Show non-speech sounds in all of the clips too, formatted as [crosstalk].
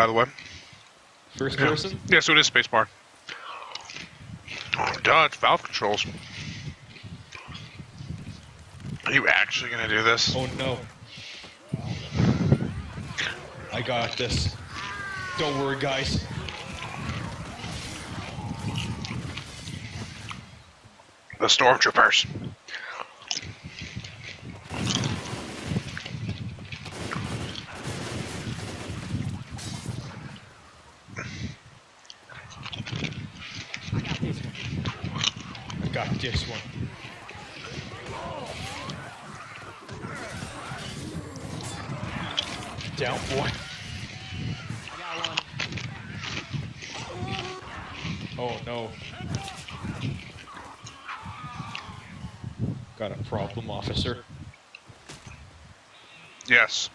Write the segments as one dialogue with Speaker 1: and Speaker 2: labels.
Speaker 1: by the way.
Speaker 2: First
Speaker 1: Yeah.
Speaker 2: person?
Speaker 1: Yeah, so it is spacebar. Oh, duh, it's valve controls. Are you actually gonna do this?
Speaker 2: Oh no. I got this. Don't worry, guys.
Speaker 1: The stormtroopers.
Speaker 2: Got this one. Down, boy. Oh no. Got a problem, officer.
Speaker 1: Yes.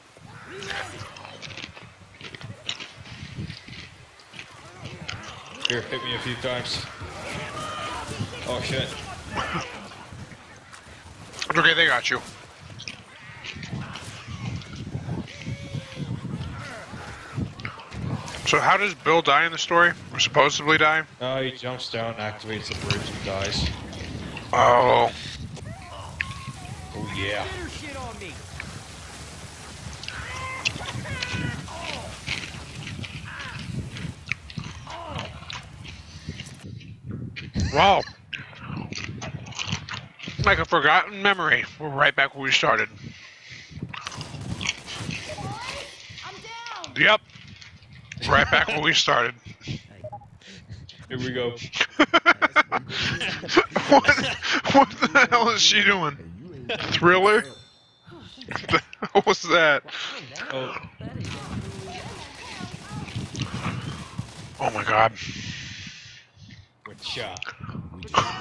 Speaker 2: Here, hit me a few times. Oh shit.
Speaker 1: Okay, they got you. So how does Bill die in the story? Or supposedly die?
Speaker 2: Uh, he jumps down, activates the bridge, and dies.
Speaker 1: Oh.
Speaker 2: Oh yeah.
Speaker 3: Better shit on me.
Speaker 1: Wow. Like a forgotten memory. We're right back where we started.
Speaker 3: I'm down.
Speaker 1: Yep. Right back where we started.
Speaker 2: Here we go. [laughs]
Speaker 1: what, what the hell is she doing? Thriller? what was that?
Speaker 2: Oh,
Speaker 1: Oh my god.
Speaker 2: good shot. [laughs]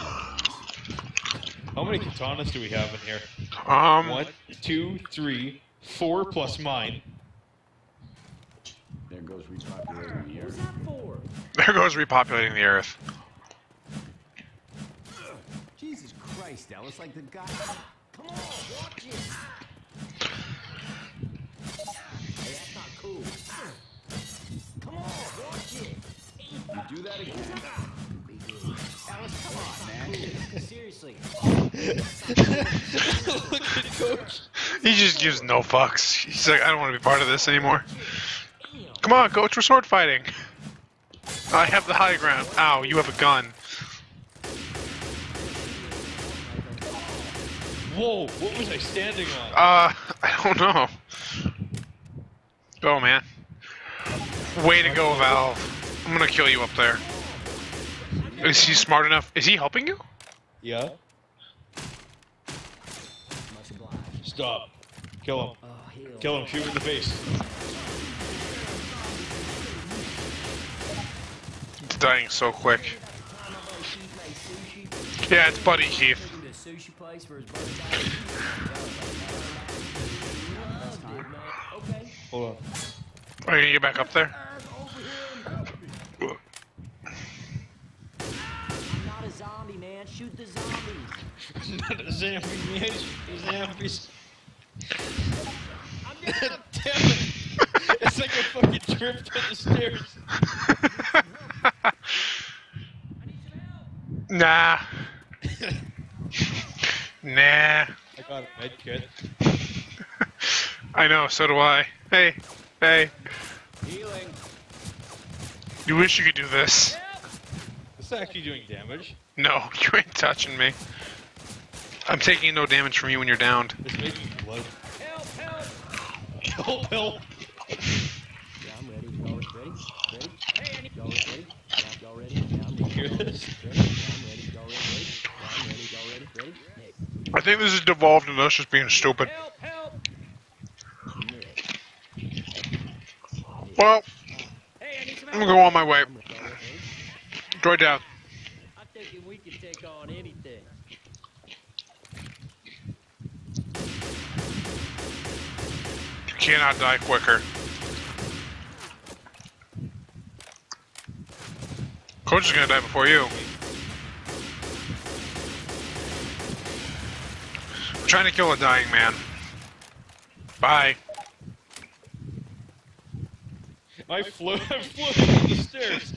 Speaker 2: How many katanas do we have in here?
Speaker 1: Um,
Speaker 2: One, two, three, four plus mine.
Speaker 4: There goes repopulating the earth.
Speaker 1: there goes repopulating the earth.
Speaker 4: Jesus Christ, Ellis, like the guy.
Speaker 3: Come on, watch it.
Speaker 4: Hey, that's not cool.
Speaker 3: Come on, watch it.
Speaker 4: You do that again.
Speaker 3: Ellis, come on, man. [laughs] Seriously.
Speaker 2: Look at Coach.
Speaker 1: He just gives no fucks. He's like, I don't want to be part of this anymore. Come on, coach, we're sword fighting. I have the high ground. Ow, you have a gun.
Speaker 2: Whoa, what was I standing on?
Speaker 1: Uh, I don't know. Go, man. Way to go, Valve. I'm gonna kill you up there. Is he smart enough? Is he helping you?
Speaker 2: Yeah? Stop. Kill him.
Speaker 3: Oh.
Speaker 2: Kill him. Shoot him in the face.
Speaker 1: It's dying so quick. Yeah, it's Buddy Keith.
Speaker 3: Go to a sushi place for his birthday. Okay.
Speaker 2: Hold on.
Speaker 1: Are you gonna get back up there?
Speaker 3: I'm not a zombie, man. Shoot the zombies. [laughs]
Speaker 2: Not a zombie, man. Shoot the Zombies.
Speaker 3: I'm down.
Speaker 2: Damn it. It's like a fucking trip down the stairs. [laughs]
Speaker 1: Nah. [laughs] nah.
Speaker 2: I got a med kit. [laughs]
Speaker 1: I know, so do I. Hey, hey.
Speaker 4: Healing.
Speaker 1: You wish you could do this.
Speaker 2: It's actually doing damage.
Speaker 1: No, you ain't touching me. I'm taking no damage from you when you're downed.
Speaker 2: It's making blood.
Speaker 3: Help, help.
Speaker 2: Help, help.
Speaker 3: Yeah, I'm ready. Y'all ready? Ready? Hey, Y'all ready? Yeah, y'all ready? Yeah, I'm ready.
Speaker 2: Hear this?
Speaker 3: Ready? Yeah, I'm ready. Y'all ready? Ready? Yeah, I'm ready. Y'all ready? Ready? Nick.
Speaker 1: I think this is devolved into us just being stupid.
Speaker 3: Help, help.
Speaker 1: Well,
Speaker 3: Hey, I need some
Speaker 1: I'm gonna go on my way.
Speaker 3: I'm with y'all, ready?
Speaker 1: Droid down.
Speaker 3: I'm thinking we can take on anything.
Speaker 1: You cannot die quicker. Coach is gonna die before you. I'm trying to kill a dying man. Bye.
Speaker 2: I float. [laughs] I'm floating up the stairs.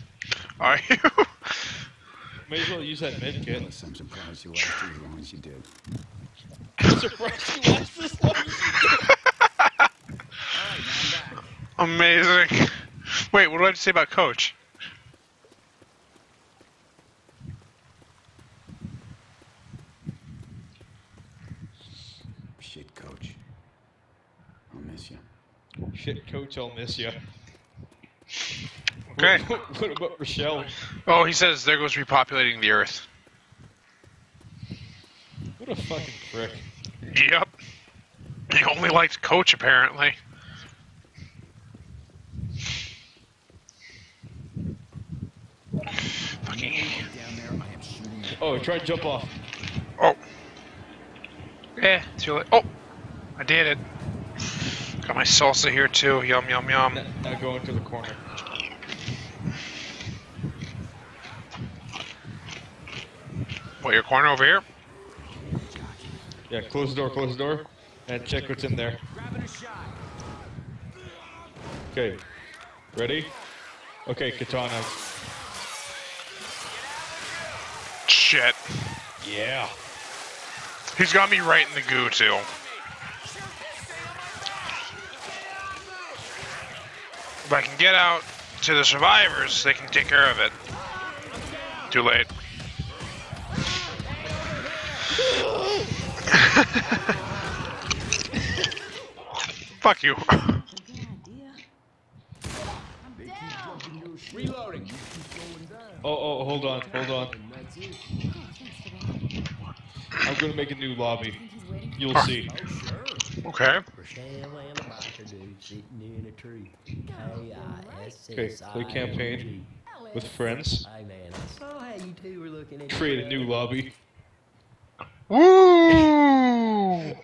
Speaker 1: Are you?
Speaker 2: May as well use that med kit.
Speaker 4: Unless I'm surprised you lasted as long as you did.
Speaker 2: I'm surprised you last this long.
Speaker 1: Amazing. Wait, what do I have to say about Coach?
Speaker 4: Shit, coach. I'll miss you.
Speaker 2: Shit, coach, I'll miss you.
Speaker 1: Okay.
Speaker 2: What, what about Rochelle?
Speaker 1: Oh, he says there goes repopulating the Earth.
Speaker 2: What a fucking prick.
Speaker 1: Yep. He only likes Coach, apparently. Fucking.
Speaker 4: Down there, I am shooting you.
Speaker 2: Oh, try to jump off.
Speaker 1: Oh. Eh, too late. Oh! I did it. Got my salsa here too. Yum, yum, yum.
Speaker 2: Now, now go into the corner.
Speaker 1: What, your corner over here?
Speaker 2: Yeah, close the door, close the door, and check what's in there.
Speaker 4: Grabbing a shot.
Speaker 2: Okay. Ready? Okay, katana.
Speaker 1: Shit.
Speaker 2: Yeah.
Speaker 1: He's got me right in the goo too. If I can get out to the survivors, they can take care of it. Too late. [laughs] Fuck you.
Speaker 4: Reloading.
Speaker 2: Oh, oh, hold on, hold on.
Speaker 4: And that's it.
Speaker 2: I'm gonna make a new lobby. You'll see.
Speaker 1: Okay.
Speaker 3: Rochelle and a biker dude sitting in a tree.
Speaker 2: Okay, play campaign with friends.
Speaker 3: Hey man, I saw how you two were looking at
Speaker 2: Create a new lobby.
Speaker 1: Woo! [laughs]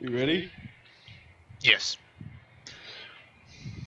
Speaker 2: You ready?
Speaker 1: Yes.